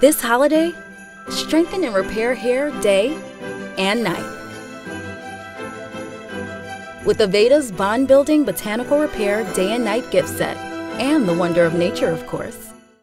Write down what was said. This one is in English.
This holiday, strengthen and repair hair day and night. With Aveda's bond building botanical repair day and night gift set, and the wonder of nature, of course.